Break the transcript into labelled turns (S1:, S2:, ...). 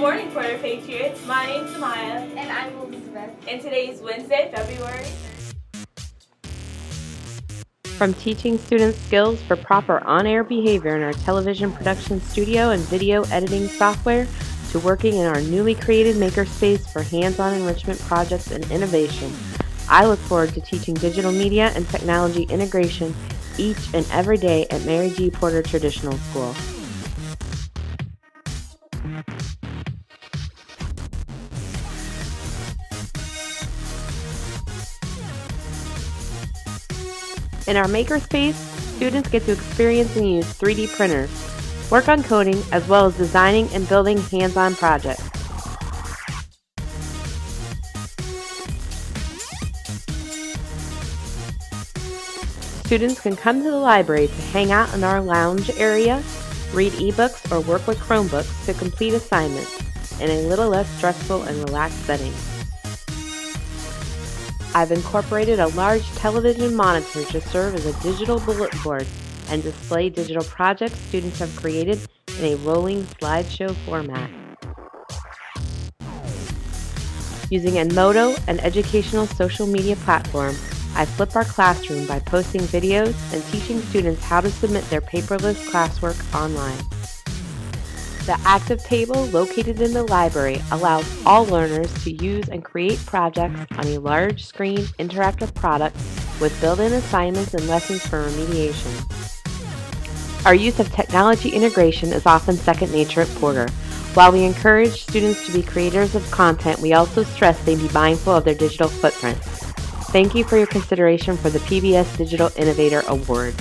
S1: morning, Porter Patriots. My name's Amaya.
S2: And I'm Elizabeth.
S1: And today is Wednesday, February.
S3: From teaching students skills for proper on-air behavior in our television production studio and video editing software, to working in our newly created makerspace for hands-on enrichment projects and innovation, I look forward to teaching digital media and technology integration each and every day at Mary G. Porter Traditional School. In our makerspace, students get to experience and use 3D printers, work on coding, as well as designing and building hands-on projects. Students can come to the library to hang out in our lounge area, read ebooks, or work with Chromebooks to complete assignments in a little less stressful and relaxed setting. I've incorporated a large television monitor to serve as a digital bullet board and display digital projects students have created in a rolling slideshow format. Using Edmodo, an educational social media platform, I flip our classroom by posting videos and teaching students how to submit their paperless classwork online. The active table located in the library allows all learners to use and create projects on a large screen interactive product with built-in assignments and lessons for remediation. Our use of technology integration is often second nature at Porter. While we encourage students to be creators of content, we also stress they be mindful of their digital footprint. Thank you for your consideration for the PBS Digital Innovator Award.